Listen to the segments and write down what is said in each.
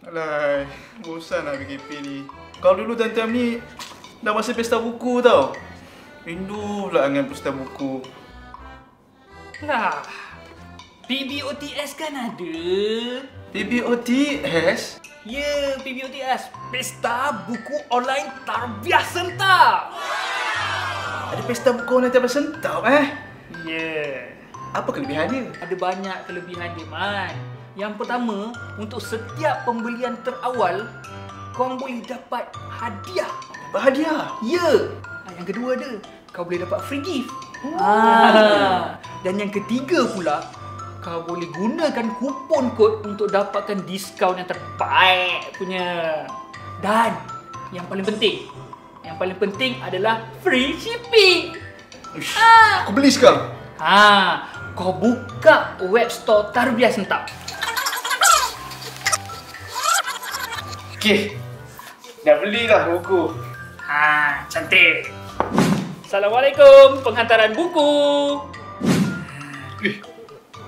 Alah, bosan lah PKP ni. Kalau dulu time-time ni dah masa pesta buku tau. Rindu pula dengan pesta buku. Lah, PBOTS kan ada. PBOTS? Ya, PBOTS. Pesta Buku Online Tarbiyah Sentak. Ada pesta buku online tiap sentap eh? Ya. Apa kelebihan dia? Ada banyak kelebihan dia, Man. Yang pertama, untuk setiap pembelian terawal, korang boleh dapat hadiah. Berhadiah. Ya. Ah, Yang kedua ada, kau boleh dapat free gift. Ah. Dan yang ketiga pula, kau boleh gunakan kupon kod untuk dapatkan diskaun yang terbaik punya. Dan yang paling penting, yang paling penting adalah free shipping. Uish, Ah. Aku beli sekarang. Ha, kau buka web store Tarbiyah Sentak. Okey. Dah belilah buku. Ha, cantik. Assalamualaikum, penghantaran buku. Eh,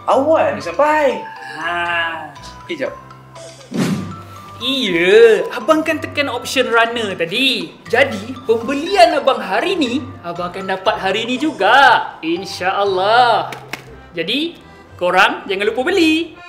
awal ni sampai. Ha. Eh, jap. Iya, abang kan tekan option runner tadi. Jadi, pembelian abang hari ni, abang akan dapat hari ni juga. InsyaAllah. Jadi, korang jangan lupa beli.